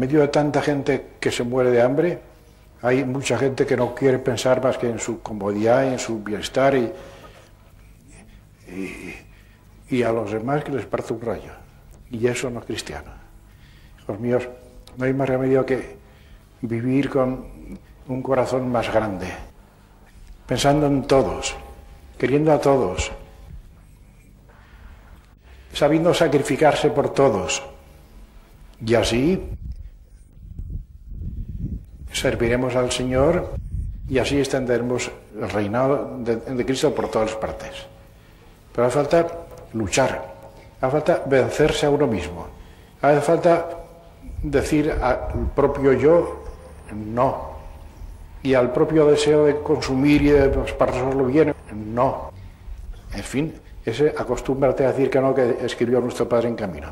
medio de tanta gente que se muere de hambre, hay mucha gente que no quiere pensar más que en su comodidad, en su bienestar y, y, a los demás que les parte un rayo. Y eso no es cristiano. Hijos míos, no hay más remedio que vivir con un corazón más grande, pensando en todos, queriendo a todos, sabiendo sacrificarse por todos. Y así serviremos al Señor y así extenderemos el reinado de, Cristo por todas partes. Pero hace falta luchar, hace falta vencerse a uno mismo, hace falta decir al propio yo no, y al propio deseo de consumir y de pasarlo bien, no. En fin, ese acostúmbrate a decir que no que escribió nuestro Padre en camino.